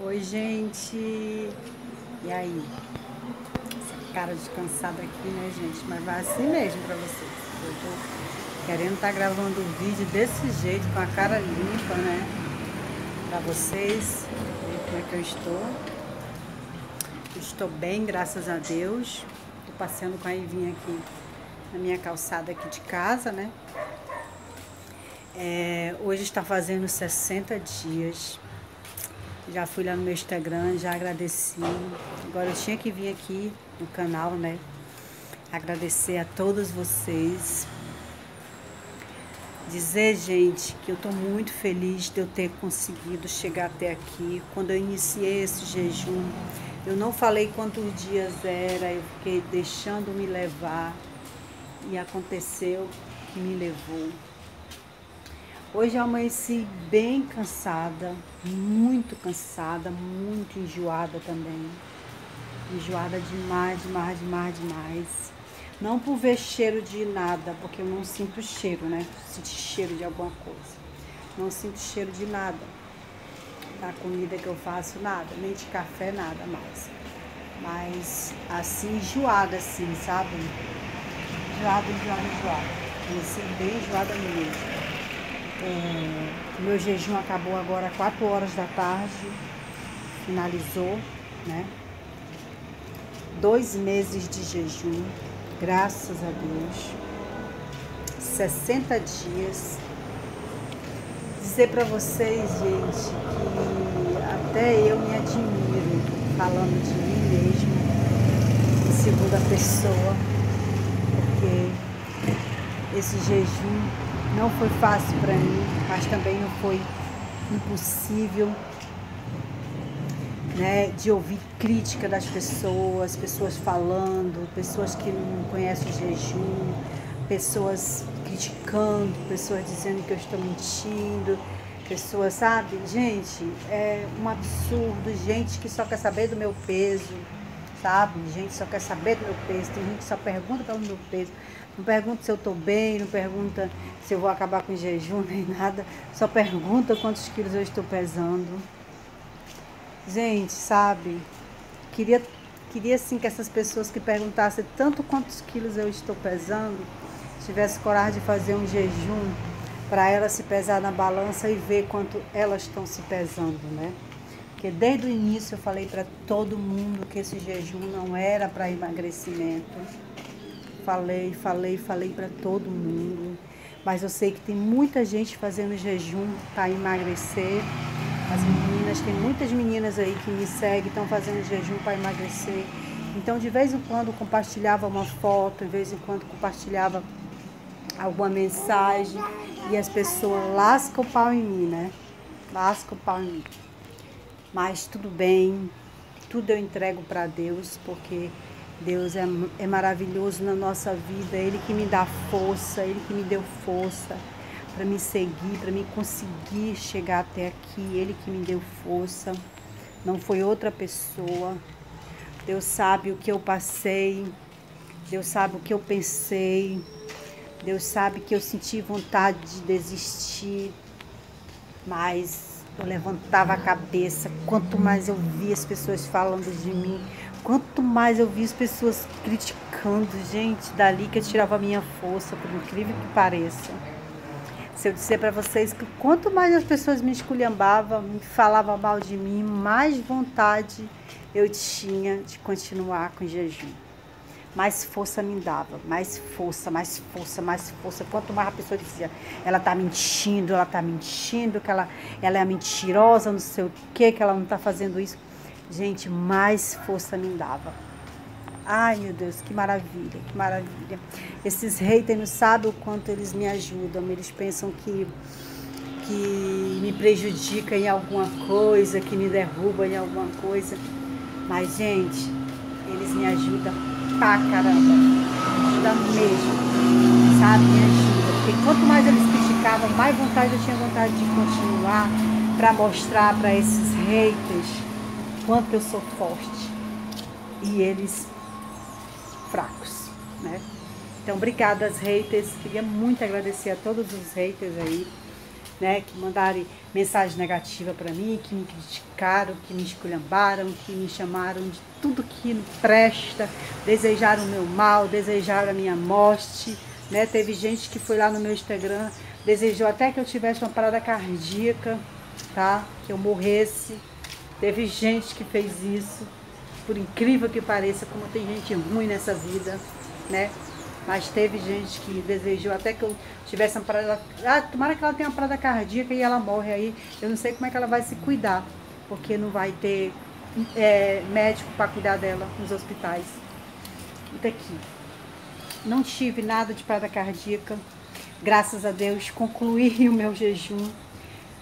Oi, gente. E aí? Essa cara de cansada aqui, né, gente? Mas vai assim mesmo pra vocês. Eu tô querendo estar tá gravando um vídeo desse jeito, com a cara limpa, né? Pra vocês verem como é que eu estou. Eu estou bem, graças a Deus. Tô passeando com a Ivinha aqui na minha calçada aqui de casa, né? É, hoje está fazendo 60 dias. Já fui lá no meu Instagram, já agradeci. Agora eu tinha que vir aqui no canal, né? Agradecer a todos vocês. Dizer, gente, que eu estou muito feliz de eu ter conseguido chegar até aqui. Quando eu iniciei esse jejum, eu não falei quantos dias era, eu fiquei deixando me levar. E aconteceu que me levou. Hoje eu amanheci bem cansada, muito cansada, muito enjoada também. Enjoada demais, demais, demais, demais. Não por ver cheiro de nada, porque eu não sinto cheiro, né? Sinto cheiro de alguma coisa. Não sinto cheiro de nada. Da comida que eu faço, nada. Nem de café, nada mais. Mas assim, enjoada assim, sabe? Enjoada, enjoada, enjoada. Assim, bem enjoada mesmo. É, meu jejum acabou agora às 4 horas da tarde, finalizou, né? Dois meses de jejum, graças a Deus. 60 dias. Dizer para vocês, gente, que até eu me admiro falando de mim mesmo, em segunda pessoa, esse jejum não foi fácil para mim, mas também não foi impossível né, de ouvir crítica das pessoas, pessoas falando, pessoas que não conhecem o jejum, pessoas criticando, pessoas dizendo que eu estou mentindo, pessoas, sabe? Gente, é um absurdo, gente que só quer saber do meu peso, sabe? Gente só quer saber do meu peso, tem gente que só pergunta pelo meu peso. Não pergunta se eu estou bem, não pergunta se eu vou acabar com jejum nem nada. Só pergunta quantos quilos eu estou pesando. Gente, sabe? Queria, queria assim que essas pessoas que perguntassem tanto quantos quilos eu estou pesando, tivesse coragem de fazer um jejum para elas se pesar na balança e ver quanto elas estão se pesando, né? Porque desde o início eu falei para todo mundo que esse jejum não era para emagrecimento falei, falei, falei para todo mundo. Mas eu sei que tem muita gente fazendo jejum para emagrecer. As meninas, tem muitas meninas aí que me seguem, estão fazendo jejum para emagrecer. Então, de vez em quando, compartilhava uma foto, de vez em quando, compartilhava alguma mensagem e as pessoas lascam o pau em mim, né? Lascam o pau em mim. Mas tudo bem, tudo eu entrego para Deus, porque Deus é, é maravilhoso na nossa vida, Ele que me dá força, Ele que me deu força para me seguir, para me conseguir chegar até aqui, Ele que me deu força, não foi outra pessoa. Deus sabe o que eu passei, Deus sabe o que eu pensei, Deus sabe que eu senti vontade de desistir, mas eu levantava a cabeça. Quanto mais eu via as pessoas falando de mim, Quanto mais eu vi as pessoas criticando, gente, dali que eu tirava a minha força, por incrível que pareça. Se eu disser para vocês que quanto mais as pessoas me esculhambavam, me falavam mal de mim, mais vontade eu tinha de continuar com jejum. Mais força me dava, mais força, mais força, mais força. Quanto mais a pessoa dizia, ela tá mentindo, ela tá mentindo, que ela, ela é mentirosa, não sei o que, que ela não tá fazendo isso gente, mais força me dava. Ai, meu Deus, que maravilha, que maravilha. Esses haters não sabem o quanto eles me ajudam. Eles pensam que, que me prejudica em alguma coisa, que me derruba em alguma coisa. Mas, gente, eles me ajudam pra caramba. Me ajudam mesmo. Sabe? Me ajudam. Porque quanto mais eles criticavam, mais vontade eu tinha vontade de continuar para mostrar para esses haters quanto eu sou forte e eles fracos, né? Então, obrigada às haters. Queria muito agradecer a todos os haters aí, né, que mandarem mensagem negativa para mim, que me criticaram, que me esculhambaram, que me chamaram de tudo que presta, desejaram o meu mal, desejaram a minha morte. Né? Teve gente que foi lá no meu Instagram, desejou até que eu tivesse uma parada cardíaca, tá? Que eu morresse. Teve gente que fez isso, por incrível que pareça, como tem gente ruim nessa vida, né? Mas teve gente que desejou até que eu tivesse uma parada. Ah, tomara que ela tenha uma parada cardíaca e ela morre aí. Eu não sei como é que ela vai se cuidar, porque não vai ter é, médico para cuidar dela nos hospitais. Então aqui. Não tive nada de parada cardíaca. Graças a Deus, concluí o meu jejum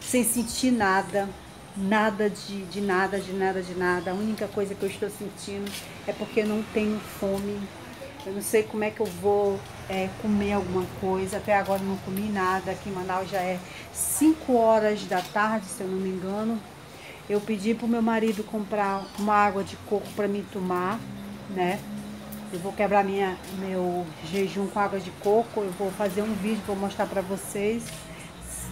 sem sentir nada, nada de, de nada, de nada, de nada. A única coisa que eu estou sentindo é porque não tenho fome, eu não sei como é que eu vou é, comer alguma coisa. Até agora não comi nada. Aqui em Manaus já é 5 horas da tarde, se eu não me engano. Eu pedi pro meu marido comprar uma água de coco para mim tomar, né? Eu vou quebrar minha, meu jejum com água de coco. Eu vou fazer um vídeo, vou mostrar para vocês,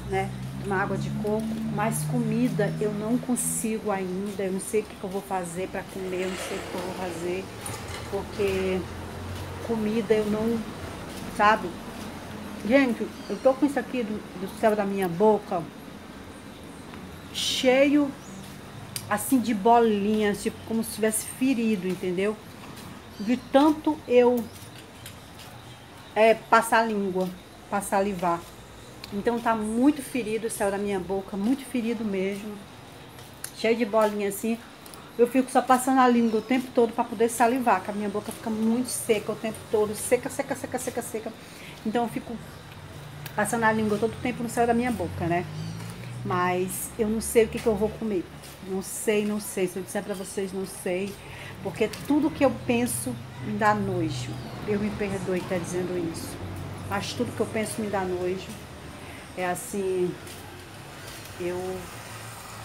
né? Uma água de coco. Mas comida eu não consigo ainda. Eu não sei o que, que eu vou fazer para comer. Eu não sei o que eu vou fazer. Porque comida, eu não, sabe? Gente, eu tô com isso aqui do, do céu da minha boca cheio assim de bolinhas, tipo como se tivesse ferido, entendeu? De tanto eu é, passar língua, passar a salivar. Então tá muito ferido o céu da minha boca, muito ferido mesmo. Cheio de bolinha assim eu fico só passando a língua o tempo todo para poder salivar, que a minha boca fica muito seca o tempo todo, seca, seca, seca, seca, seca. Então eu fico passando a língua todo o tempo no céu da minha boca, né? Mas eu não sei o que, que eu vou comer. Não sei, não sei. Se eu disser para vocês, não sei. Porque tudo que eu penso me dá nojo. Eu me perdoe estar tá dizendo isso. Mas tudo que eu penso me dá nojo. É assim. Eu.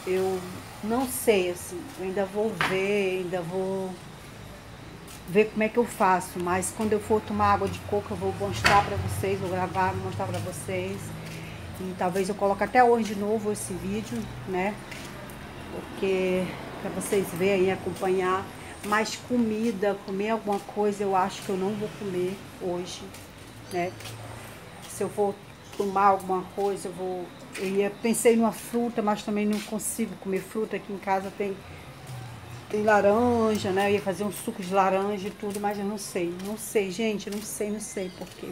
Eu não sei, assim, eu ainda vou ver, ainda vou ver como é que eu faço, mas quando eu for tomar água de coco eu vou mostrar para vocês, vou gravar, mostrar para vocês. E talvez eu coloque até hoje de novo esse vídeo, né? Porque para vocês verem acompanhar. Mais comida, comer alguma coisa, eu acho que eu não vou comer hoje, né? Se eu for tomar alguma coisa, eu vou eu ia, pensei numa fruta, mas também não consigo comer fruta. Aqui em casa tem, tem laranja, né? Eu ia fazer um suco de laranja e tudo, mas eu não sei. Não sei, gente, não sei, não sei porque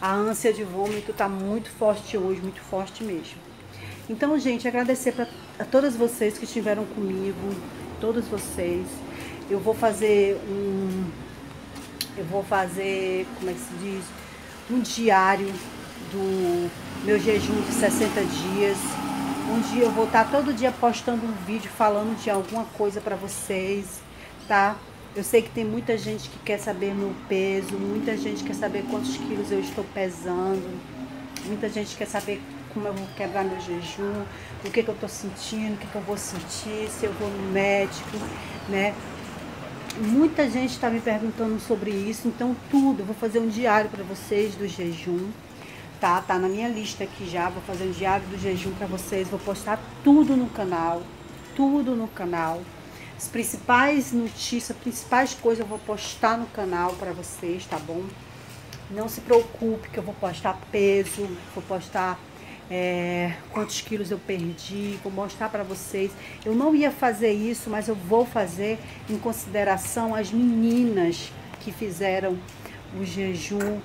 a ânsia de vômito tá muito forte hoje, muito forte mesmo. Então, gente, agradecer pra, a todas vocês que estiveram comigo, todos vocês. Eu vou fazer um. Eu vou fazer, como é que se diz? Um diário do meu jejum de 60 dias. Um dia eu vou estar todo dia postando um vídeo falando de alguma coisa para vocês, tá? Eu sei que tem muita gente que quer saber meu peso, muita gente quer saber quantos quilos eu estou pesando, muita gente quer saber como eu vou quebrar meu jejum, o que, que eu estou sentindo, o que, que eu vou sentir, se eu vou no médico, né? Muita gente está me perguntando sobre isso, então tudo, eu vou fazer um diário para vocês do jejum tá? Tá na minha lista aqui já, vou fazer um diário do jejum para vocês, vou postar tudo no canal, tudo no canal. As principais notícias, principais coisas eu vou postar no canal para vocês, tá bom? Não se preocupe que eu vou postar peso, vou postar é, quantos quilos eu perdi, vou mostrar para vocês. Eu não ia fazer isso, mas eu vou fazer em consideração as meninas que fizeram o jejum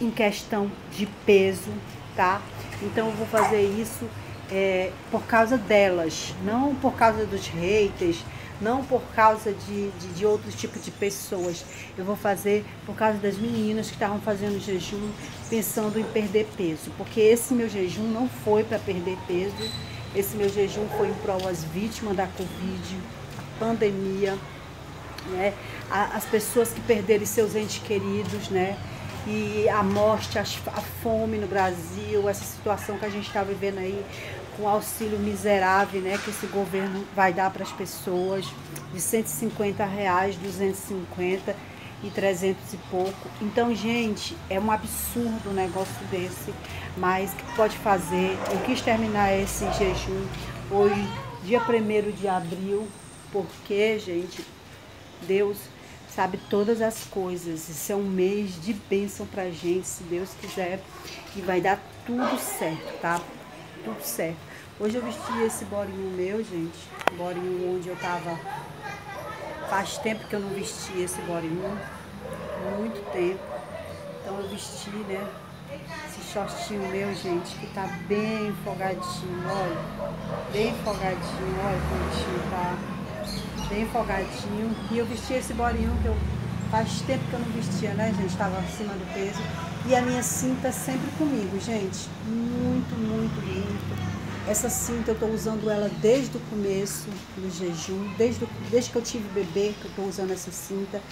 em questão de peso, tá? Então eu vou fazer isso é, por causa delas, não por causa dos haters, não por causa de, de, de outros tipos de pessoas. Eu vou fazer por causa das meninas que estavam fazendo jejum pensando em perder peso, porque esse meu jejum não foi para perder peso, esse meu jejum foi em prol às vítimas da Covid, pandemia, né? as pessoas que perderam seus entes queridos, né? e a morte, a fome no Brasil, essa situação que a gente está vivendo aí com o auxílio miserável né, que esse governo vai dar para as pessoas, de 150 reais, 250. e 300 e pouco. Então, gente, é um absurdo um negócio desse, mas que pode fazer. Eu quis terminar esse jejum hoje, dia 1 de abril, porque, gente, Deus sabe todas as coisas. Isso é um mês de bênção pra gente, se Deus quiser, e vai dar tudo certo, tá? Tudo certo. Hoje eu vesti esse borinho meu, gente, borinho onde eu tava Faz tempo que eu não vesti esse borinho, muito tempo. Então eu vesti, né? Esse shortinho meu, gente, que tá bem folgadinho, olha. Bem folgadinho, olha como tá. Bem folgadinho. E eu vesti esse borinho que eu faz tempo que eu não vestia, né, gente? Tava acima do peso. E a minha cinta sempre comigo, gente. Muito, muito, muito essa cinta eu estou usando ela desde o começo do jejum, desde, desde que eu tive bebê que eu estou usando essa cinta.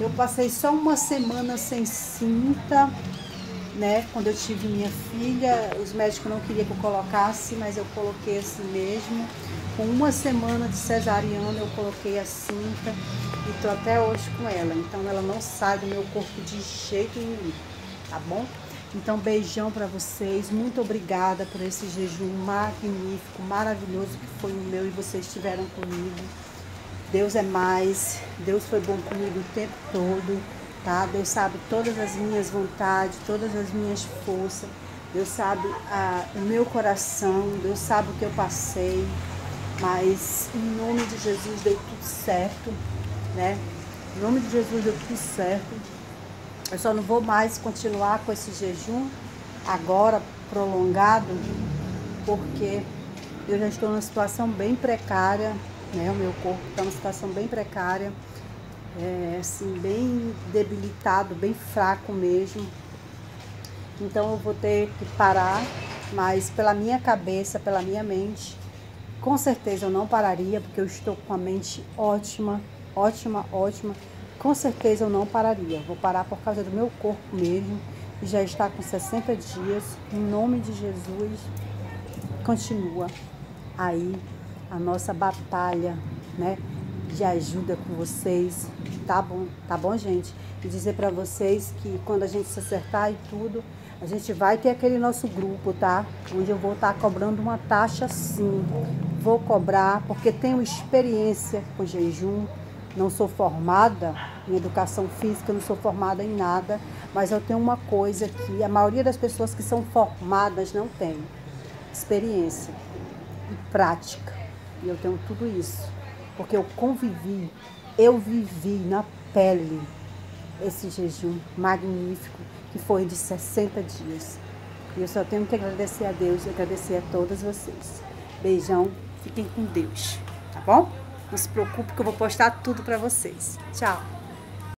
Eu passei só uma semana sem cinta, né? Quando eu tive minha filha, os médicos não queriam que eu colocasse, mas eu coloquei assim mesmo. Com uma semana de cesariana eu coloquei a cinta e estou até hoje com ela. Então ela não sai do meu corpo de jeito nenhum, tá bom? Então, beijão para vocês. Muito obrigada por esse jejum magnífico, maravilhoso que foi o meu e vocês estiveram comigo. Deus é mais. Deus foi bom comigo o tempo todo, tá? Deus sabe todas as minhas vontades, todas as minhas forças. Deus sabe ah, o meu coração. Deus sabe o que eu passei. Mas em nome de Jesus deu tudo certo, né? Em nome de Jesus deu tudo certo. Eu só não vou mais continuar com esse jejum agora prolongado, porque eu já estou numa situação bem precária, né? O meu corpo está numa situação bem precária, é, assim, bem debilitado, bem fraco mesmo. Então eu vou ter que parar, mas pela minha cabeça, pela minha mente, com certeza eu não pararia, porque eu estou com a mente ótima, ótima, ótima com certeza eu não pararia. Vou parar por causa do meu corpo mesmo, que já está com 60 dias. Em nome de Jesus, continua aí a nossa batalha, né? De ajuda com vocês, tá bom? Tá bom, gente? E dizer para vocês que quando a gente se acertar e tudo, a gente vai ter aquele nosso grupo, tá? Onde eu vou estar tá cobrando uma taxa sim. Vou cobrar porque tenho experiência com jejum, não sou formada em educação física, não sou formada em nada, mas eu tenho uma coisa que a maioria das pessoas que são formadas não tem: experiência e prática. E eu tenho tudo isso, porque eu convivi, eu vivi na pele esse jejum magnífico que foi de 60 dias. E eu só tenho que agradecer a Deus e agradecer a todas vocês. Beijão, fiquem com Deus, tá bom? Não se preocupe que eu vou postar tudo para vocês. Tchau!